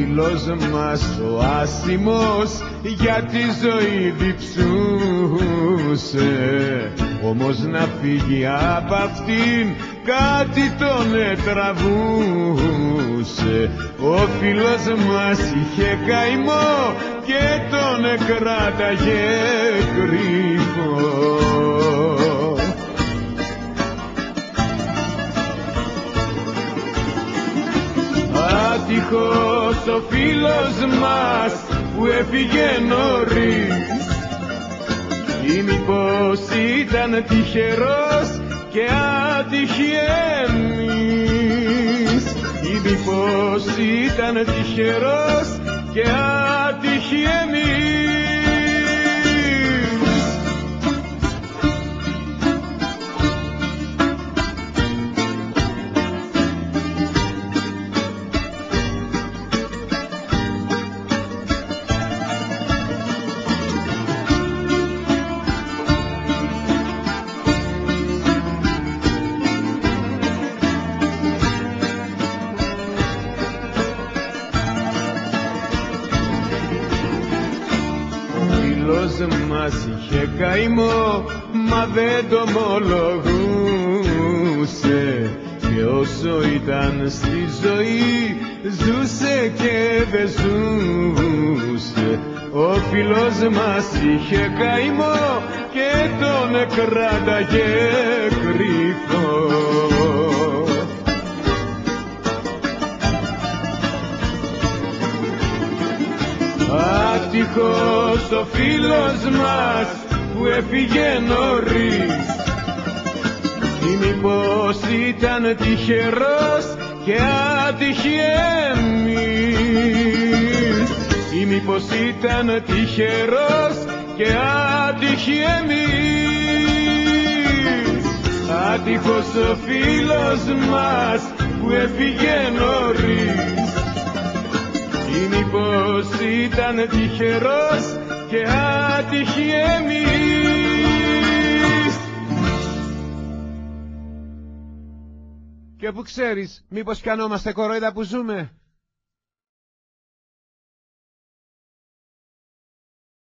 φίλος μας ο άσημος για τη ζωή διψούσε. Όμως να φύγει απ' αυτήν κάτι τον ετραβούσε. Ο φίλος μας είχε καημό και τον κράταγε κρυφό Άτυχος ο φίλος μας που έφυγε νωρίς. Ή μήπως ήταν τυχερός και άτυχοι εμείς. Ή μήπως ήταν τυχερός και άτυχοι εμείς μας είχε καημό μα δεν το ομολογούσε. Και όσο ήταν στη ζωή ζούσε και δεν ζούσε. Ο φίλος μας είχε καημό και τον κράταγε κρυφό Άτυχος ο φίλος μας που έφυγε νωρίς. Ή μήπως ήταν τυχερός και άτυχοι εμείς. Ή μήπως ήταν τυχερός και άτυχοι εμείς. Άτυχος ο φίλος μας που έφυγε νωρίς ή μήπως ήταν τυχερός και άτυχοι εμείς; Και που ξέρεις, μήπως πιανόμαστε κορόιδα που ζούμε;